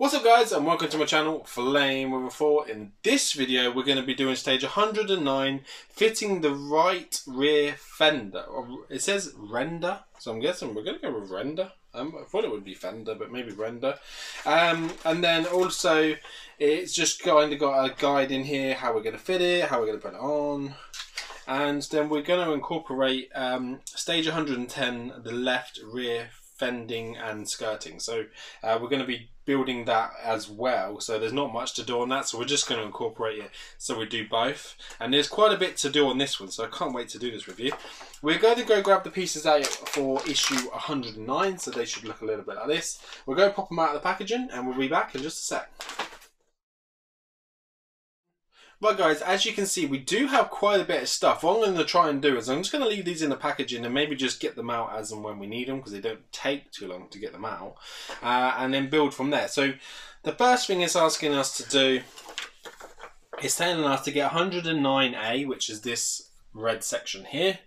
What's up guys and welcome to my channel Flame with a 4. In this video we're going to be doing stage 109 fitting the right rear fender. It says render so I'm guessing we're going to go with render. Um, I thought it would be fender but maybe render. Um, and then also it's just kind of got a guide in here how we're going to fit it, how we're going to put it on. And then we're going to incorporate um, stage 110 the left rear fending and skirting. So uh, we're going to be building that as well. So there's not much to do on that. So we're just going to incorporate it. So we do both. And there's quite a bit to do on this one. So I can't wait to do this review. We're going to go grab the pieces out for issue 109. So they should look a little bit like this. We'll go pop them out of the packaging and we'll be back in just a sec. Right guys, as you can see, we do have quite a bit of stuff. What I'm going to try and do is I'm just going to leave these in the packaging and maybe just get them out as and when we need them because they don't take too long to get them out. Uh, and then build from there. So the first thing it's asking us to do is telling us to get 109A, which is this red section here.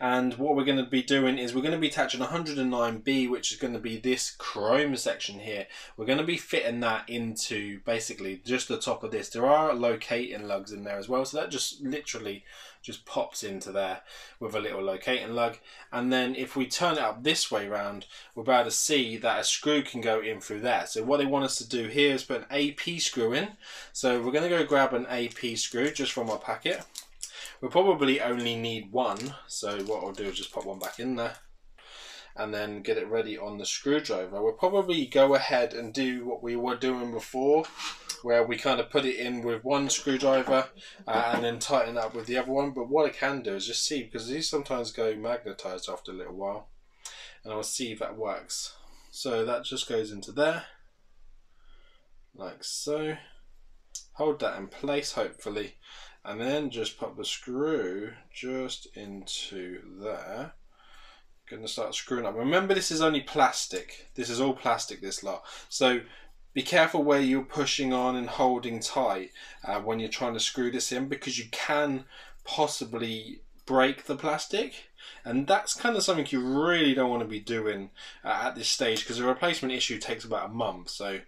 And what we're going to be doing is we're going to be attaching 109B, which is going to be this chrome section here. We're going to be fitting that into basically just the top of this. There are locating lugs in there as well, so that just literally just pops into there with a little locating lug. And then if we turn it up this way round, we're about to see that a screw can go in through there. So what they want us to do here is put an AP screw in. So we're going to go grab an AP screw just from our packet. We'll probably only need one, so what I'll do is just pop one back in there and then get it ready on the screwdriver. We'll probably go ahead and do what we were doing before, where we kind of put it in with one screwdriver uh, and then tighten up with the other one. But what I can do is just see, because these sometimes go magnetized after a little while, and I'll see if that works. So that just goes into there, like so. Hold that in place, hopefully and then just pop the screw just into there. To start screwing up. Remember this is only plastic. This is all plastic this lot. So be careful where you're pushing on and holding tight uh, when you're trying to screw this in because you can possibly break the plastic. And that's kind of something you really don't want to be doing uh, at this stage because a replacement issue takes about a month. So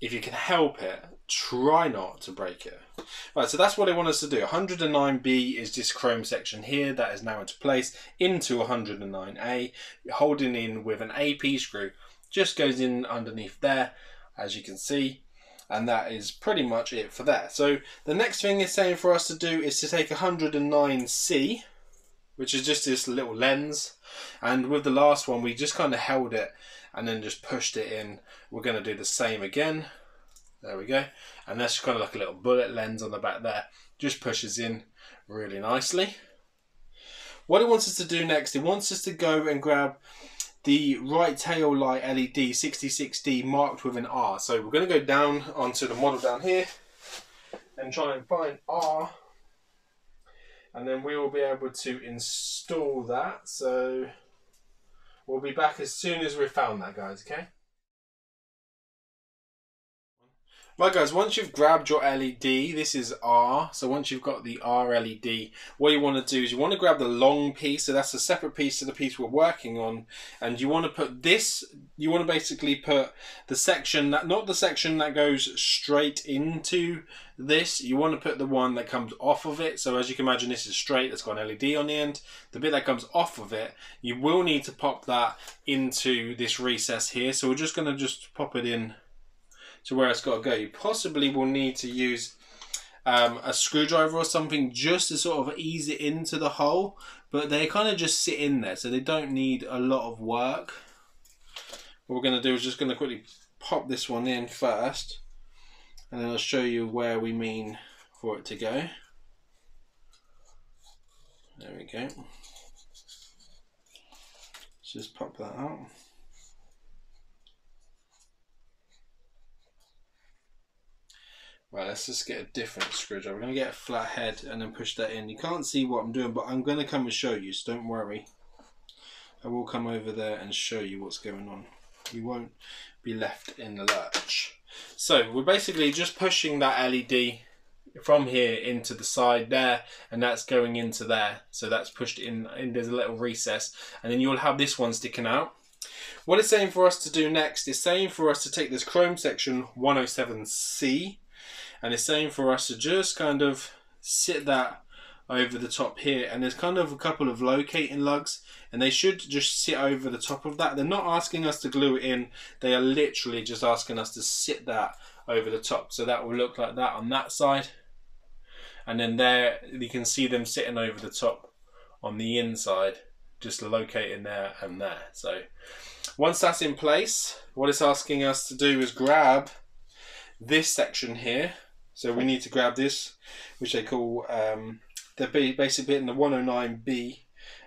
if you can help it, try not to break it. Right, so that's what they want us to do. 109B is this chrome section here that is now into place into 109A, holding in with an AP screw. Just goes in underneath there, as you can see. And that is pretty much it for that. So the next thing it's saying for us to do is to take 109C, which is just this little lens. And with the last one, we just kind of held it and then just pushed it in. We're going to do the same again. There we go. And that's kind of like a little bullet lens on the back there. Just pushes in really nicely. What it wants us to do next, it wants us to go and grab the right tail light LED 66D marked with an R. So we're going to go down onto the model down here and try and find R. And then we will be able to install that. So We'll be back as soon as we've found that, guys, okay? Right guys, once you've grabbed your LED, this is R, so once you've got the R LED, what you want to do is you want to grab the long piece, so that's a separate piece to the piece we're working on, and you want to put this, you want to basically put the section, that not the section that goes straight into this, you want to put the one that comes off of it, so as you can imagine this is straight, it's got an LED on the end, the bit that comes off of it, you will need to pop that into this recess here, so we're just going to just pop it in to where it's got to go. You possibly will need to use um, a screwdriver or something just to sort of ease it into the hole, but they kind of just sit in there, so they don't need a lot of work. What we're going to do is just going to quickly pop this one in first, and then I'll show you where we mean for it to go. There we go. Let's just pop that out. Right, let's just get a different screwdriver. We're going to get a flat head and then push that in. You can't see what I'm doing, but I'm going to come and show you, so don't worry. I will come over there and show you what's going on. You won't be left in the lurch. So we're basically just pushing that LED from here into the side there and that's going into there so that's pushed in and there's a little recess and then you'll have this one sticking out What it's saying for us to do next is saying for us to take this chrome section 107C and it's saying for us to just kind of sit that over the top here. And there's kind of a couple of locating lugs and they should just sit over the top of that. They're not asking us to glue it in. They are literally just asking us to sit that over the top. So that will look like that on that side. And then there you can see them sitting over the top on the inside just locating there and there. So once that's in place what it's asking us to do is grab this section here so we need to grab this which they call um, the basic bit in the 109B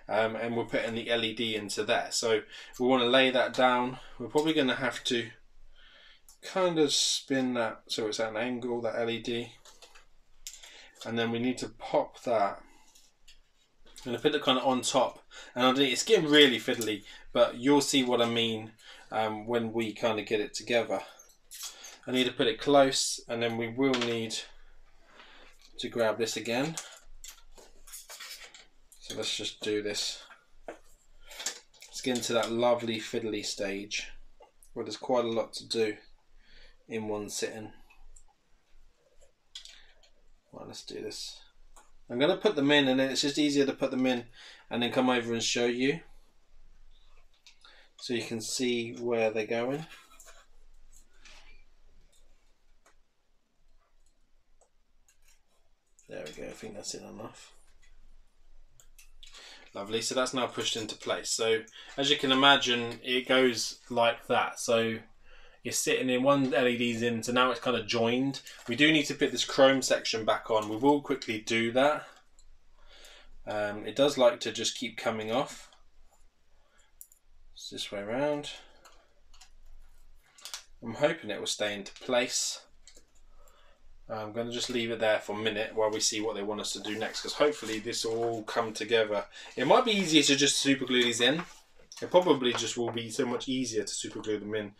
um, and we're putting the LED into there. So we want to lay that down. We're probably going to have to kind of spin that so it's at an angle, that LED. And then we need to pop that. I'm going to put it kind of on top and underneath. It's getting really fiddly, but you'll see what I mean um, when we kind of get it together. I need to put it close and then we will need to grab this again so let's just do this. Let's get into that lovely fiddly stage where there's quite a lot to do in one sitting. Right, let's do this. I'm going to put them in and then it's just easier to put them in and then come over and show you so you can see where they're going. There we go, I think that's in enough. Lovely, so that's now pushed into place. So as you can imagine, it goes like that. So you're sitting in one LED's in, so now it's kind of joined. We do need to put this chrome section back on. We will quickly do that. Um, it does like to just keep coming off. It's this way around. I'm hoping it will stay into place. I'm going to just leave it there for a minute while we see what they want us to do next because hopefully this will all come together. It might be easier to just super glue these in. It probably just will be so much easier to super glue them in.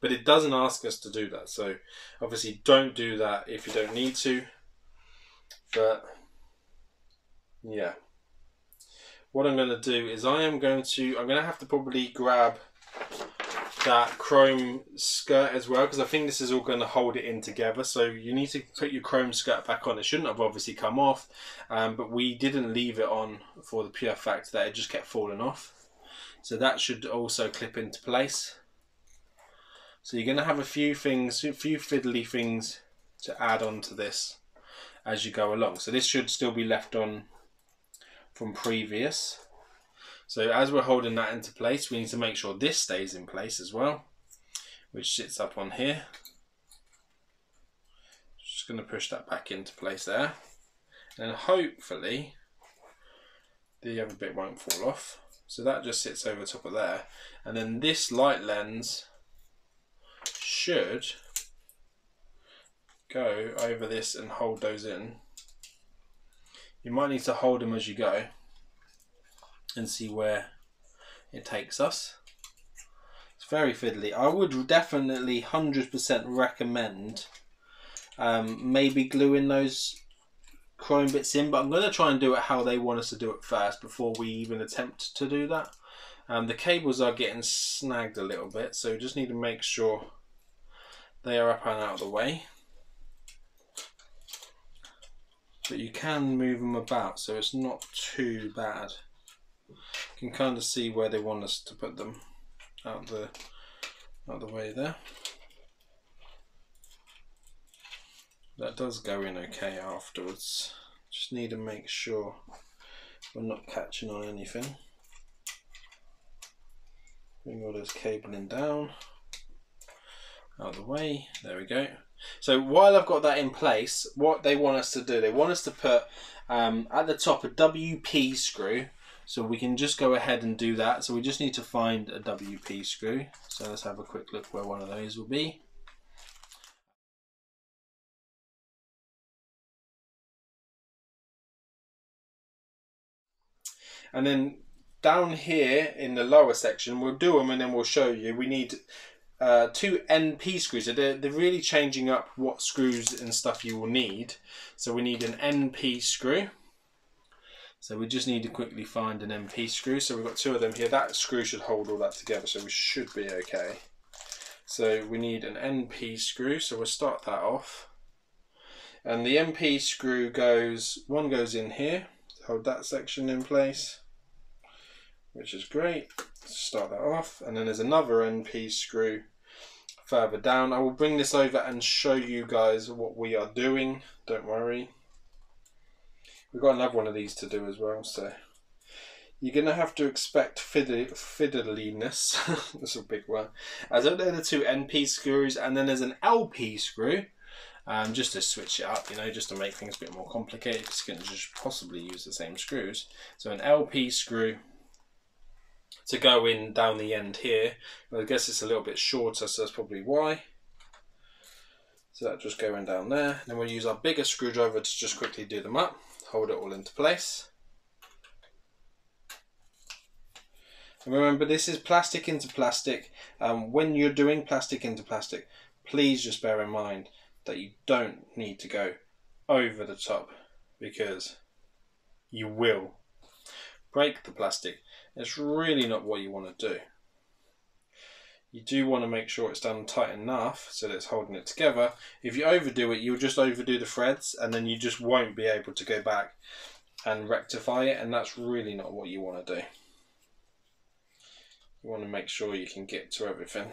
But it doesn't ask us to do that. So obviously don't do that if you don't need to. But yeah. What I'm going to do is I am going to, I'm going to have to probably grab that chrome skirt as well because I think this is all going to hold it in together. So you need to put your chrome skirt back on. It shouldn't have obviously come off um, but we didn't leave it on for the pure fact that it just kept falling off. So that should also clip into place. So you're going to have a few things a few fiddly things to add on to this as you go along. So this should still be left on from previous so as we're holding that into place, we need to make sure this stays in place as well, which sits up on here. Just going to push that back into place there. And hopefully the other bit won't fall off. So that just sits over top of there. And then this light lens should go over this and hold those in. You might need to hold them as you go and see where it takes us. It's very fiddly. I would definitely 100% recommend um, maybe gluing those chrome bits in, but I'm going to try and do it how they want us to do it first before we even attempt to do that. Um, the cables are getting snagged a little bit, so just need to make sure they are up and out of the way. But you can move them about, so it's not too bad can kind of see where they want us to put them out the out the way there. That does go in okay afterwards. Just need to make sure we're not catching on anything. Bring all this cabling down out the way. There we go. So while I've got that in place, what they want us to do, they want us to put um, at the top a WP screw so we can just go ahead and do that. So we just need to find a WP screw. So let's have a quick look where one of those will be. And then down here in the lower section, we'll do them and then we'll show you. We need uh, two NP screws. So they're, they're really changing up what screws and stuff you will need. So we need an NP screw. So we just need to quickly find an NP screw. So we've got two of them here. That screw should hold all that together, so we should be okay. So we need an NP screw, so we'll start that off. And the NP screw goes, one goes in here, to hold that section in place, which is great. Start that off. And then there's another NP screw further down. I will bring this over and show you guys what we are doing. Don't worry. We've got another one of these to do as well, so you're going to have to expect fiddliness, that's a big one, as though they're the two NP screws, and then there's an LP screw, um, just to switch it up, you know, just to make things a bit more complicated, you can just possibly use the same screws. So an LP screw to go in down the end here, well, I guess it's a little bit shorter, so that's probably why. So that just going down there. Then we'll use our bigger screwdriver to just quickly do them up hold it all into place. And remember, this is plastic into plastic. Um, when you're doing plastic into plastic, please just bear in mind that you don't need to go over the top because you will break the plastic. It's really not what you want to do. You do want to make sure it's done tight enough so that it's holding it together. If you overdo it, you'll just overdo the threads and then you just won't be able to go back and rectify it and that's really not what you want to do. You want to make sure you can get to everything.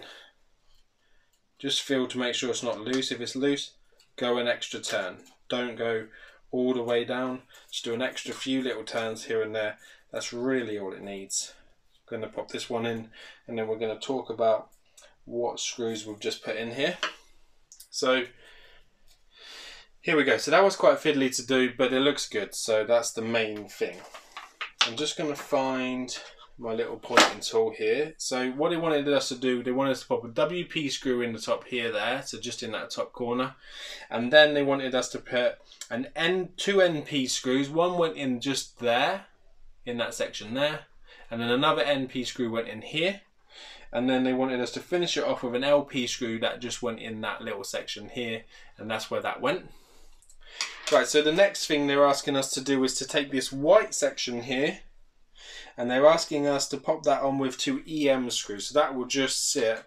Just feel to make sure it's not loose. If it's loose, go an extra turn. Don't go all the way down. Just do an extra few little turns here and there. That's really all it needs going to pop this one in and then we're going to talk about what screws we've just put in here. So here we go. So that was quite fiddly to do, but it looks good. So that's the main thing. I'm just going to find my little pointing tool here. So what they wanted us to do, they wanted us to pop a WP screw in the top here there, so just in that top corner. And then they wanted us to put an N two NP screws. One went in just there, in that section there and then another NP screw went in here and then they wanted us to finish it off with an LP screw that just went in that little section here and that's where that went. Right, so the next thing they're asking us to do is to take this white section here and they're asking us to pop that on with two EM screws. So that will just sit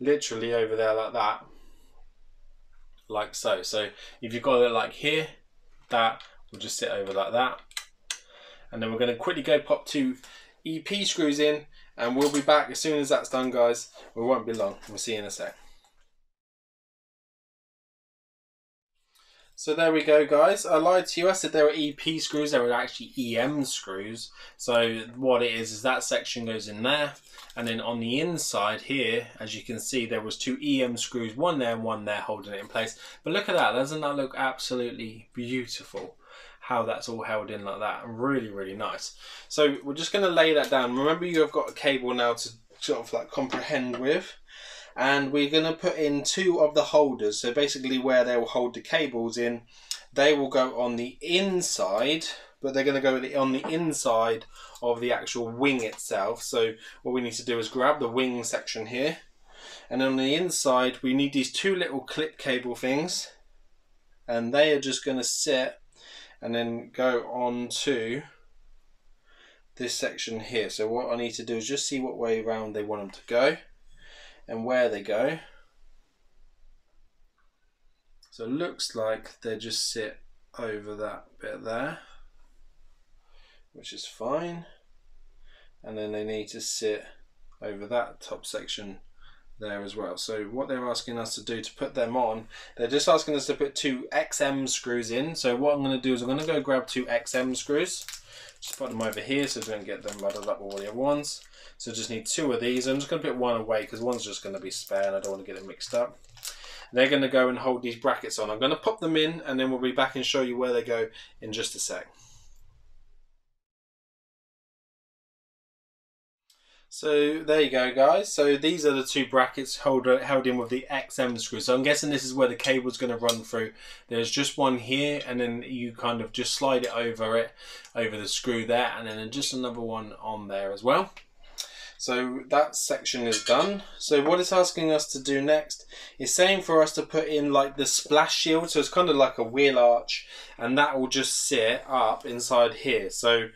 literally over there like that, like so. So if you've got it like here, that will just sit over like that. And then we're going to quickly go pop two EP screws in and we'll be back as soon as that's done guys. We won't be long. We'll see you in a sec. So there we go guys. I lied to you. I said there were EP screws. There were actually EM screws. So what it is is that section goes in there. And then on the inside here, as you can see, there was two EM screws, one there and one there holding it in place. But look at that. Doesn't that look absolutely beautiful? How that's all held in like that. Really, really nice. So we're just going to lay that down. Remember you have got a cable now to sort of like comprehend with. And we're going to put in two of the holders. So basically where they will hold the cables in, they will go on the inside, but they're going to go on the inside of the actual wing itself. So what we need to do is grab the wing section here. And on the inside, we need these two little clip cable things. And they are just going to sit and then go on to this section here. So what I need to do is just see what way around they want them to go and where they go. So it looks like they just sit over that bit there, which is fine. And then they need to sit over that top section there as well. So what they're asking us to do to put them on, they're just asking us to put two XM screws in. So what I'm going to do is I'm going to go grab two XM screws. Just put them over here so don't get them muddled up with all the other ones. So just need two of these. I'm just going to put one away because one's just going to be spare and I don't want to get it mixed up. They're going to go and hold these brackets on. I'm going to pop them in and then we'll be back and show you where they go in just a sec. So there you go guys. So these are the two brackets held, uh, held in with the XM screw. So I'm guessing this is where the cable's going to run through. There's just one here and then you kind of just slide it over it, over the screw there and then just another one on there as well. So that section is done. So what it's asking us to do next is saying for us to put in like the splash shield. So it's kind of like a wheel arch and that will just sit up inside here. So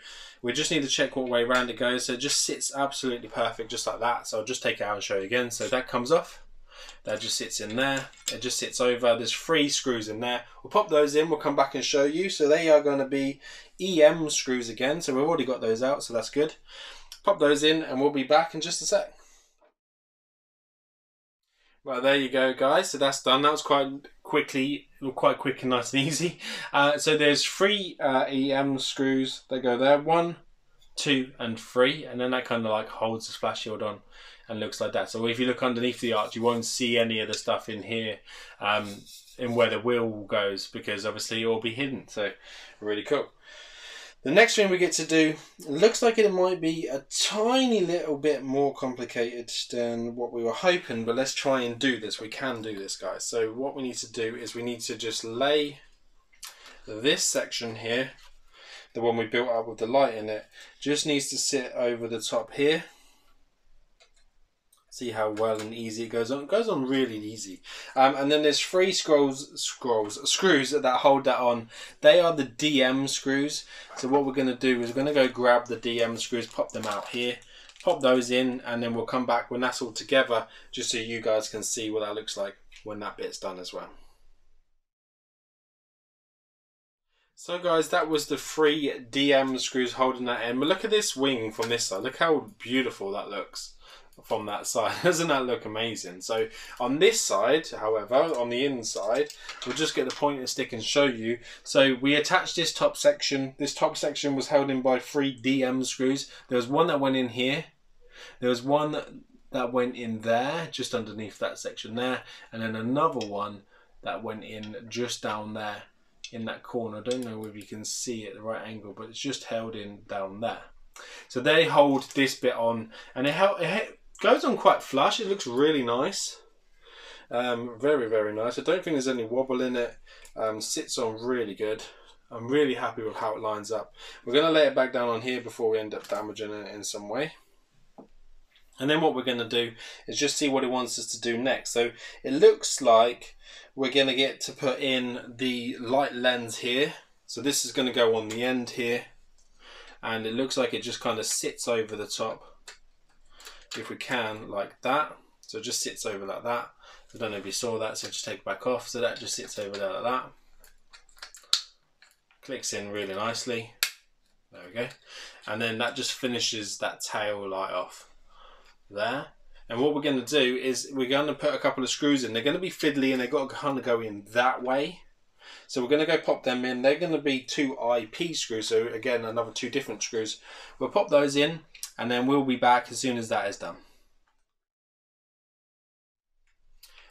we just need to check what way around it goes. So it just sits absolutely perfect just like that. So I'll just take it out and show you again. So that comes off. That just sits in there. It just sits over. There's three screws in there. We'll pop those in. We'll come back and show you. So they are going to be EM screws again. So we've already got those out. So that's good. Pop those in and we'll be back in just a sec. Well, there you go, guys. So that's done. That was quite quickly, quite quick and nice and easy. Uh, so there's three uh, EM screws that go there. One, two, and three. And then that kind of like holds the splash shield on and looks like that. So if you look underneath the arch, you won't see any of the stuff in here um, in where the wheel goes because obviously it will be hidden. So really cool. The next thing we get to do looks like it might be a tiny little bit more complicated than what we were hoping, but let's try and do this. We can do this, guys. So what we need to do is we need to just lay this section here, the one we built up with the light in it, just needs to sit over the top here see how well and easy it goes on. It goes on really easy. Um, and then there's three scrolls, scrolls, screws that hold that on. They are the DM screws. So what we're going to do is we're going to go grab the DM screws, pop them out here, pop those in, and then we'll come back when that's all together, just so you guys can see what that looks like when that bit's done as well. So guys, that was the three DM screws holding that in. But look at this wing from this side. Look how beautiful that looks from that side. Doesn't that look amazing? So on this side, however, on the inside, we'll just get the pointer stick and show you. So we attached this top section. This top section was held in by three DM screws. There was one that went in here. There was one that went in there, just underneath that section there. And then another one that went in just down there in that corner. I don't know if you can see at the right angle, but it's just held in down there. So they hold this bit on, and it, held, it goes on quite flush. It looks really nice. Um, very, very nice. I don't think there's any wobble in it. Um, sits on really good. I'm really happy with how it lines up. We're going to lay it back down on here before we end up damaging it in some way. And then what we're going to do is just see what it wants us to do next. So it looks like we're going to get to put in the light lens here. So this is going to go on the end here. And it looks like it just kind of sits over the top if we can, like that. So it just sits over like that. I don't know if you saw that, so just take it back off. So that just sits over there like that. Clicks in really nicely. There we go. And then that just finishes that tail light off there. And what we're going to do is we're going to put a couple of screws in. They're going to be fiddly and they've got to kind of go in that way. So we're going to go pop them in. They're going to be two IP screws. So again, another two different screws. We'll pop those in and then we'll be back as soon as that is done.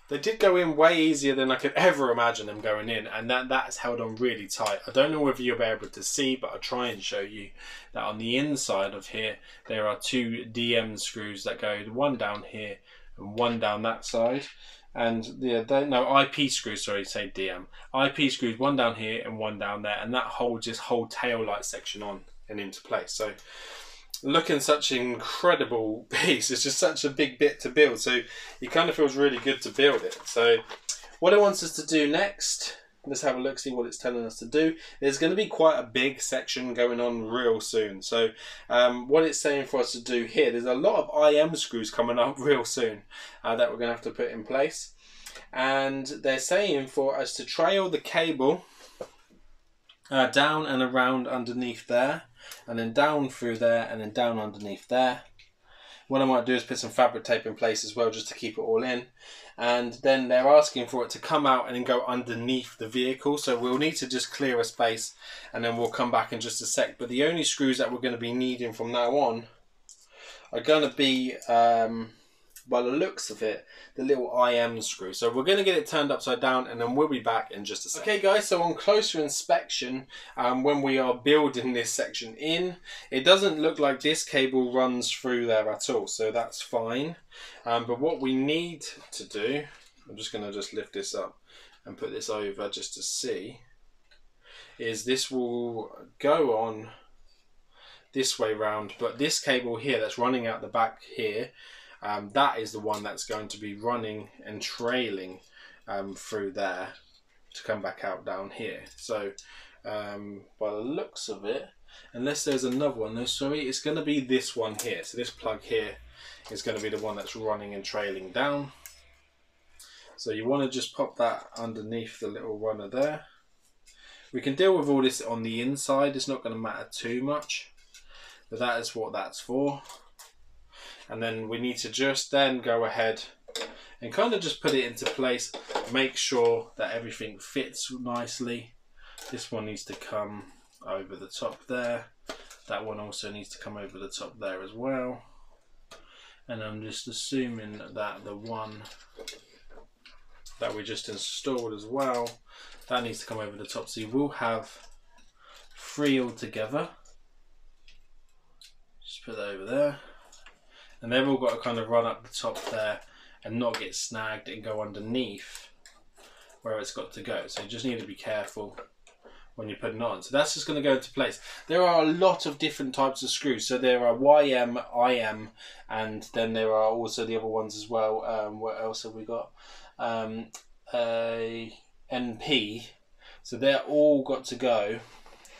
They did go in way easier than I could ever imagine them going in, and that that's held on really tight. I don't know whether you'll be able to see, but I'll try and show you that on the inside of here there are two DM screws that go one down here and one down that side. And the no IP screws, sorry, say DM. IP screws, one down here and one down there, and that holds this whole tail light section on and into place. So looking such an incredible piece. It's just such a big bit to build. So it kind of feels really good to build it. So what it wants us to do next, let's have a look, see what it's telling us to do. There's going to be quite a big section going on real soon. So um, what it's saying for us to do here, there's a lot of IM screws coming up real soon uh, that we're going to have to put in place. And they're saying for us to trail the cable uh, down and around underneath there and then down through there and then down underneath there. What I might do is put some fabric tape in place as well just to keep it all in. And then they're asking for it to come out and then go underneath the vehicle. So we'll need to just clear a space and then we'll come back in just a sec. But the only screws that we're going to be needing from now on are going to be um, by the looks of it, the little IM screw. So we're going to get it turned upside down and then we'll be back in just a second. Okay guys, so on closer inspection, um, when we are building this section in, it doesn't look like this cable runs through there at all. So that's fine. Um, but what we need to do, I'm just going to just lift this up and put this over just to see, is this will go on this way round. But this cable here that's running out the back here, um, that is the one that's going to be running and trailing um, through there to come back out down here. So um, by the looks of it, unless there's another one, no, sorry, it's going to be this one here. So this plug here is going to be the one that's running and trailing down. So you want to just pop that underneath the little runner there. We can deal with all this on the inside, it's not going to matter too much, but that is what that's for. And then we need to just then go ahead and kind of just put it into place, make sure that everything fits nicely. This one needs to come over the top there. That one also needs to come over the top there as well. And I'm just assuming that the one that we just installed as well, that needs to come over the top. So you will have three altogether. Just put that over there. And they've all got to kind of run up the top there and not get snagged and go underneath where it's got to go. So you just need to be careful when you're putting on. So that's just going to go into place. There are a lot of different types of screws. So there are YM, IM, and then there are also the other ones as well. Um, what else have we got? Um, NP. So they're all got to go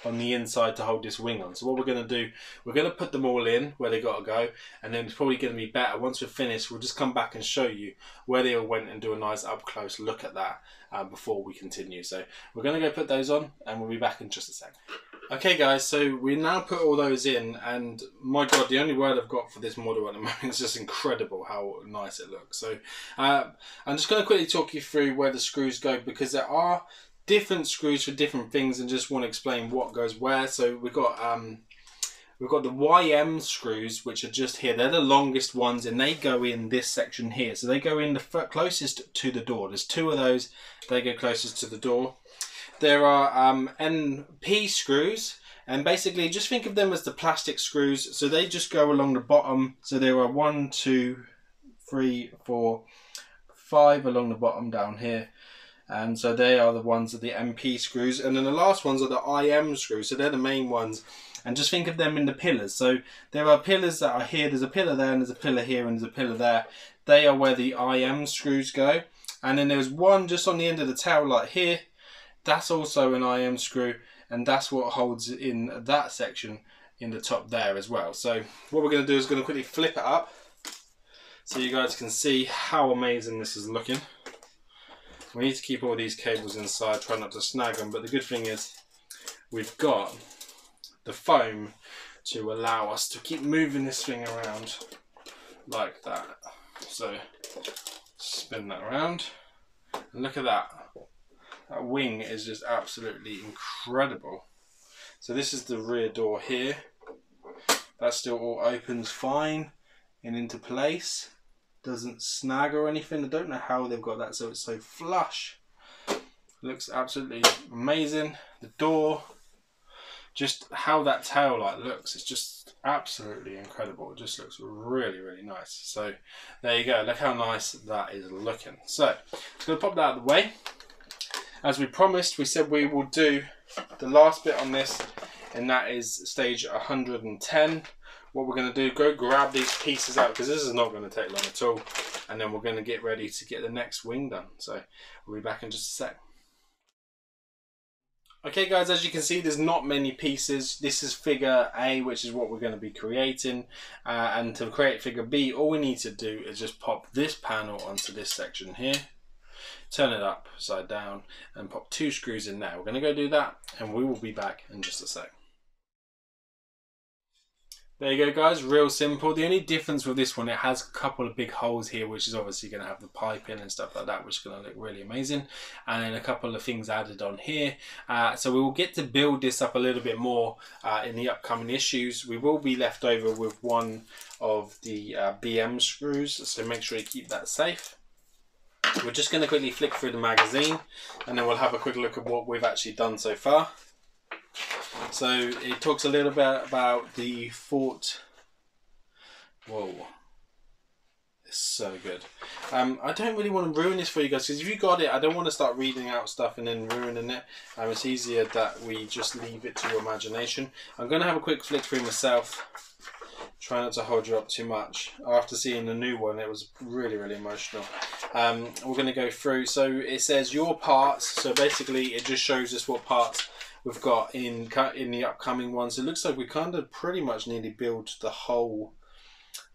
on the inside to hold this wing on. So what we're going to do, we're going to put them all in where they got to go, and then it's probably going to be better once we're finished. We'll just come back and show you where they all went and do a nice up close look at that uh, before we continue. So we're going to go put those on, and we'll be back in just a sec. Okay, guys, so we now put all those in, and my god, the only word I've got for this model at the moment is just incredible how nice it looks. So uh, I'm just going to quickly talk you through where the screws go because there are different screws for different things and just want to explain what goes where. So we've got um, we've got the YM screws which are just here. They're the longest ones and they go in this section here. So they go in the closest to the door. There's two of those. They go closest to the door. There are um, NP screws and basically just think of them as the plastic screws. So they just go along the bottom. So there are one, two, three, four, five along the bottom down here and so they are the ones of the MP screws and then the last ones are the IM screws. So they're the main ones. And just think of them in the pillars. So there are pillars that are here. There's a pillar there and there's a pillar here and there's a pillar there. They are where the IM screws go. And then there's one just on the end of the tail light here. That's also an IM screw and that's what holds in that section in the top there as well. So what we're going to do is going to quickly flip it up so you guys can see how amazing this is looking we need to keep all these cables inside, try not to snag them, but the good thing is we've got the foam to allow us to keep moving this thing around like that. So spin that around and look at that. That wing is just absolutely incredible. So this is the rear door here. That still all opens fine and into place doesn't snag or anything. I don't know how they've got that so it's so flush. Looks absolutely amazing. The door, just how that tail light looks, it's just absolutely incredible. It just looks really, really nice. So there you go. Look how nice that is looking. So going to pop that out of the way. As we promised, we said we will do the last bit on this, and that is stage 110 what we're going to do, go grab these pieces out because this is not going to take long at all. And then we're going to get ready to get the next wing done. So we'll be back in just a sec. Okay guys, as you can see there's not many pieces. This is figure A, which is what we're going to be creating. Uh, and to create figure B, all we need to do is just pop this panel onto this section here. Turn it upside down and pop two screws in there. We're going to go do that and we will be back in just a sec. There you go guys, real simple. The only difference with this one, it has a couple of big holes here, which is obviously going to have the pipe in and stuff like that, which is going to look really amazing. And then a couple of things added on here. Uh, so we will get to build this up a little bit more uh, in the upcoming issues. We will be left over with one of the uh, BM screws, so make sure you keep that safe. We're just going to quickly flick through the magazine and then we'll have a quick look at what we've actually done so far. So it talks a little bit about the Fort. Whoa. It's so good. Um, I don't really want to ruin this for you guys because if you got it, I don't want to start reading out stuff and then ruining it. Um, it's easier that we just leave it to your imagination. I'm going to have a quick flick through myself. Try not to hold you up too much. After seeing the new one, it was really, really emotional. Um, we're going to go through. So it says your parts. So basically, it just shows us what parts we've got in in the upcoming ones. It looks like we kind of pretty much nearly build the whole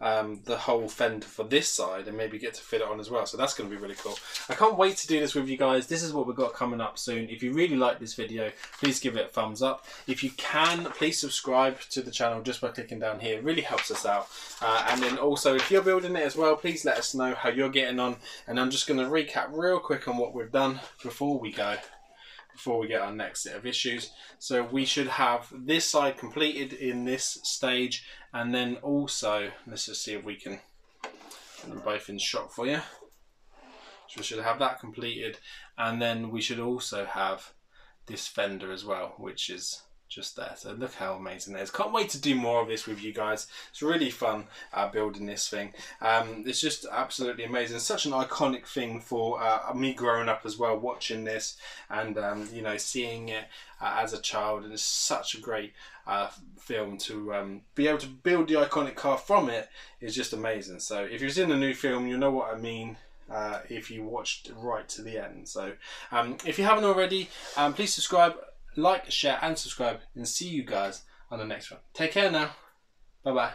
um, the whole fender for this side and maybe get to fit it on as well. So that's going to be really cool. I can't wait to do this with you guys. This is what we've got coming up soon. If you really like this video, please give it a thumbs up. If you can, please subscribe to the channel just by clicking down here. It really helps us out. Uh, and then also, if you're building it as well, please let us know how you're getting on. And I'm just going to recap real quick on what we've done before we go before we get our next set of issues. So we should have this side completed in this stage and then also, let's just see if we can put them both in shot for you. So we should have that completed and then we should also have this fender as well, which is just there. So look how amazing it is. Can't wait to do more of this with you guys. It's really fun uh, building this thing. Um, it's just absolutely amazing. It's such an iconic thing for uh, me growing up as well, watching this and um, you know seeing it uh, as a child. And it's such a great uh, film to um, be able to build the iconic car from it is just amazing. So if you've seen the new film, you know what I mean. Uh, if you watched right to the end. So, um, if you haven't already, um, please subscribe like, share, and subscribe, and see you guys on the next one. Take care now. Bye bye.